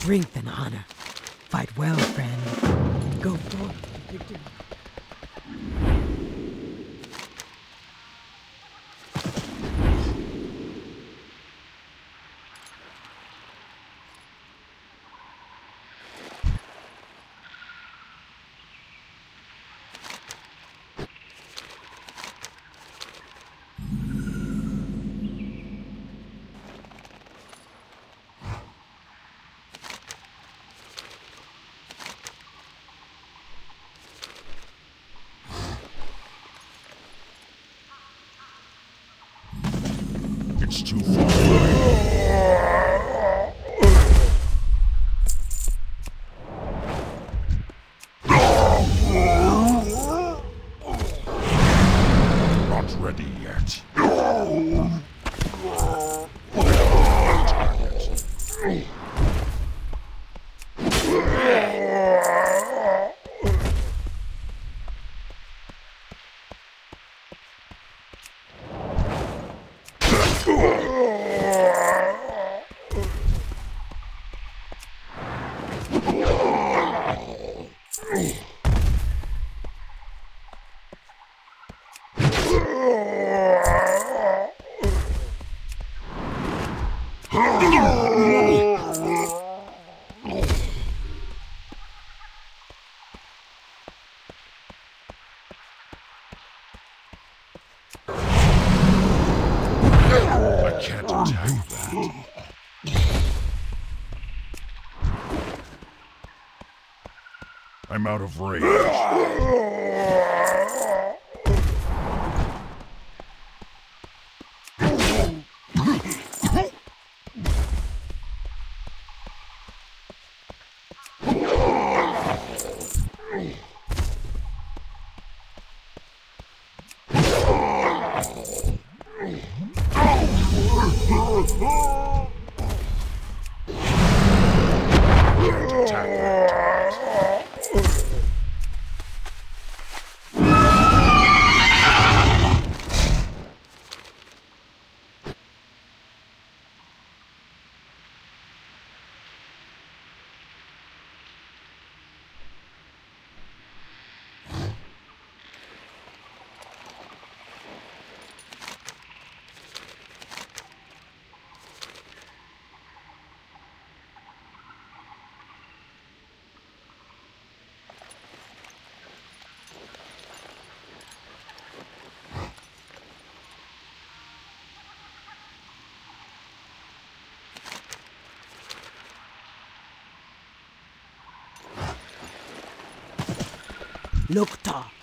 strength and honor. Fight well, friend. Go forth It's too far. Not ready yet. I can't attack that. I'm out of range. Attack that. Lok'tar.